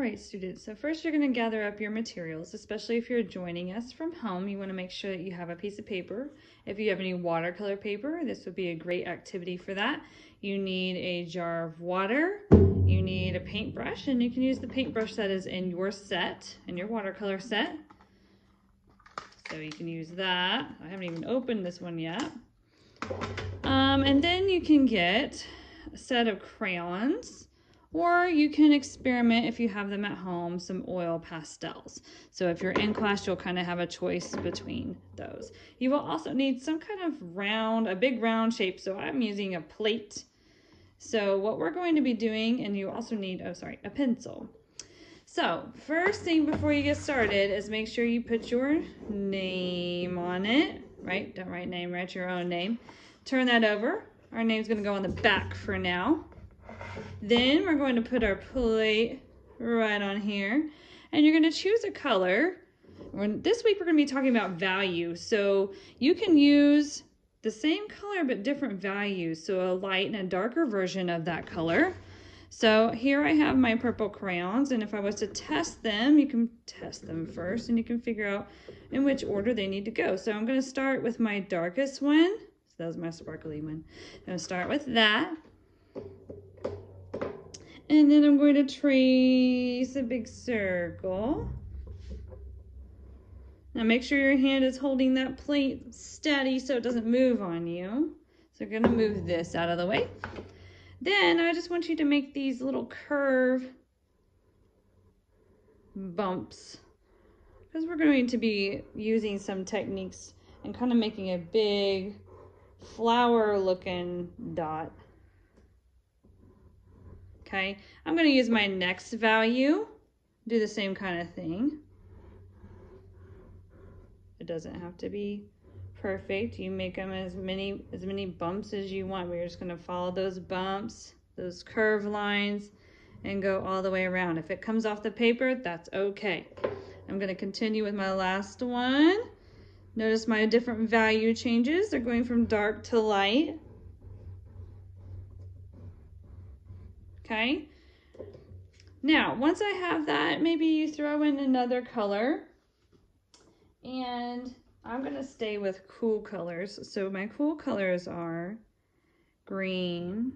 right, students. So first you're going to gather up your materials, especially if you're joining us from home. You want to make sure that you have a piece of paper. If you have any watercolor paper, this would be a great activity for that. You need a jar of water. You need a paintbrush, and you can use the paintbrush that is in your set, in your watercolor set. So you can use that. I haven't even opened this one yet. Um, and then you can get a set of crayons or you can experiment if you have them at home, some oil pastels. So if you're in class, you'll kind of have a choice between those. You will also need some kind of round, a big round shape. So I'm using a plate. So what we're going to be doing, and you also need, oh sorry, a pencil. So first thing before you get started is make sure you put your name on it, right? Don't write name, write your own name. Turn that over. Our name's gonna go on the back for now. Then we're going to put our plate right on here. And you're going to choose a color. This week we're going to be talking about value. So you can use the same color but different values. So a light and a darker version of that color. So here I have my purple crayons and if I was to test them, you can test them first and you can figure out in which order they need to go. So I'm going to start with my darkest one. So that was my sparkly one. I'm going to start with that. And then I'm going to trace a big circle. Now make sure your hand is holding that plate steady so it doesn't move on you. So going to move this out of the way. Then I just want you to make these little curve bumps because we're going to be using some techniques and kind of making a big flower looking dot. Okay, I'm going to use my next value, do the same kind of thing. It doesn't have to be perfect. You make them as many as many bumps as you want. We're just going to follow those bumps, those curve lines, and go all the way around. If it comes off the paper, that's okay. I'm going to continue with my last one. Notice my different value changes. They're going from dark to light. Okay? Now, once I have that, maybe you throw in another color. And I'm going to stay with cool colors. So my cool colors are green,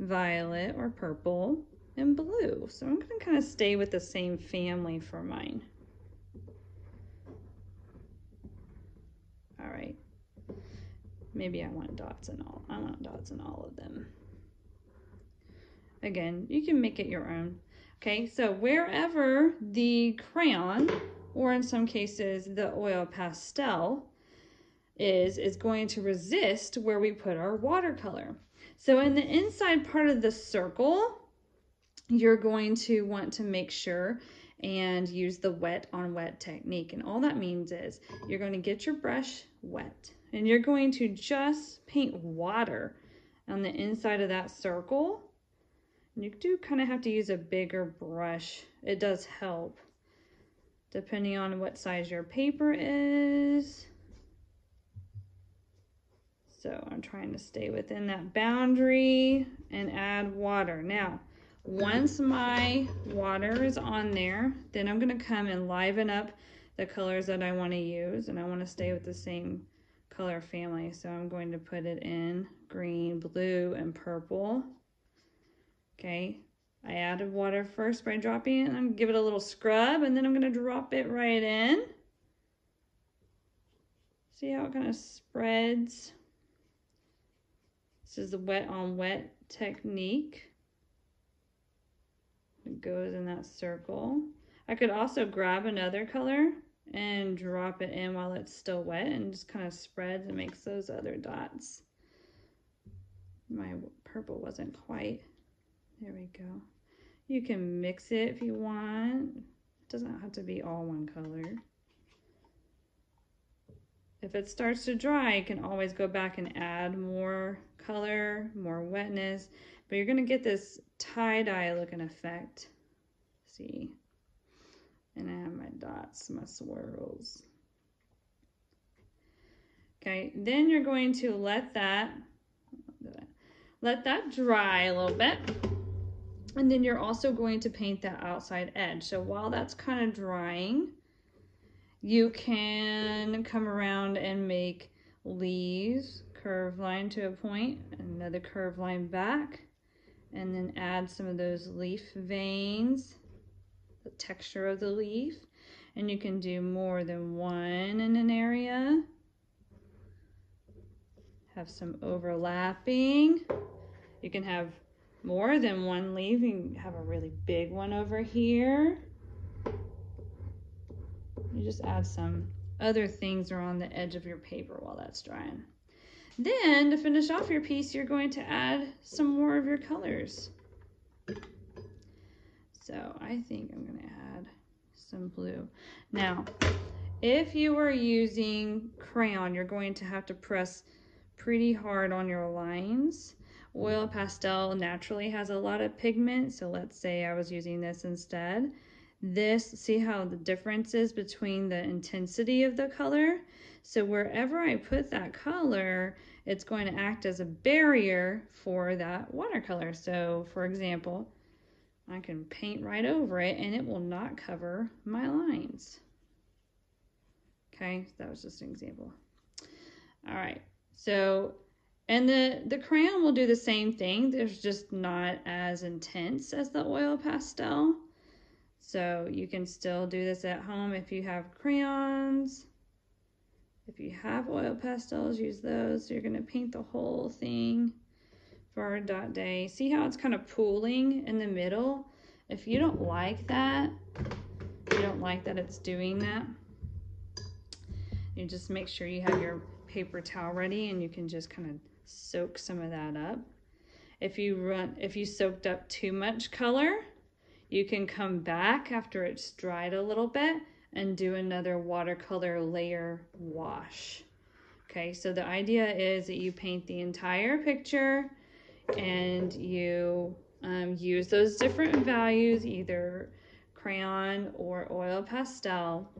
violet or purple, and blue. So I'm going to kind of stay with the same family for mine. All right. Maybe I want dots in all. I want dots in all of them. Again, you can make it your own. Okay, so wherever the crayon, or in some cases the oil pastel, is, is going to resist where we put our watercolor. So in the inside part of the circle, you're going to want to make sure and use the wet on wet technique. And all that means is you're going to get your brush wet and you're going to just paint water on the inside of that circle you do kind of have to use a bigger brush. It does help, depending on what size your paper is. So I'm trying to stay within that boundary and add water. Now, once my water is on there, then I'm going to come and liven up the colors that I want to use. And I want to stay with the same color family. So I'm going to put it in green, blue, and purple. Okay, I added water first by dropping it. I'm give it a little scrub and then I'm to drop it right in. See how it kind of spreads? This is the wet on wet technique. It goes in that circle. I could also grab another color and drop it in while it's still wet and just kind of spreads and makes those other dots. My purple wasn't quite there we go. You can mix it if you want. It doesn't have to be all one color. If it starts to dry, you can always go back and add more color, more wetness, but you're gonna get this tie-dye looking effect. See? And I have my dots, my swirls. Okay, then you're going to let that, let that dry a little bit. And then you're also going to paint that outside edge. So while that's kind of drying, you can come around and make leaves, curve line to a point, another curve line back, and then add some of those leaf veins, the texture of the leaf. And you can do more than one in an area. Have some overlapping. You can have more than one leaf. You have a really big one over here. You just add some other things around the edge of your paper while that's drying. Then to finish off your piece, you're going to add some more of your colors. So I think I'm gonna add some blue. Now, if you are using crayon, you're going to have to press pretty hard on your lines. Oil pastel naturally has a lot of pigment, so let's say I was using this instead. This, see how the difference is between the intensity of the color? So wherever I put that color, it's going to act as a barrier for that watercolor. So for example, I can paint right over it and it will not cover my lines. Okay, that was just an example. All right, so, and the, the crayon will do the same thing. There's just not as intense as the oil pastel. So you can still do this at home if you have crayons. If you have oil pastels, use those. So you're gonna paint the whole thing for our dot day. See how it's kind of pooling in the middle? If you don't like that, you don't like that it's doing that, you just make sure you have your paper towel ready and you can just kind of soak some of that up. If you run, if you soaked up too much color, you can come back after it's dried a little bit and do another watercolor layer wash. Okay, so the idea is that you paint the entire picture and you um, use those different values, either crayon or oil pastel.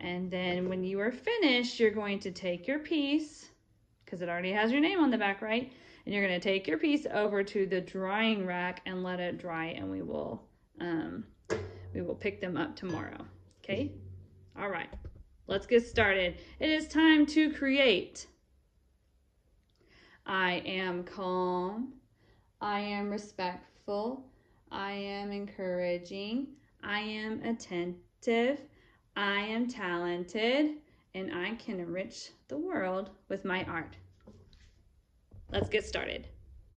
And then when you are finished, you're going to take your piece, because it already has your name on the back, right? And you're going to take your piece over to the drying rack and let it dry, and we will um, we will pick them up tomorrow. Okay? All right, let's get started. It is time to create. I am calm. I am respectful. I am encouraging. I am attentive. I am talented. And I can enrich the world with my art. Let's get started.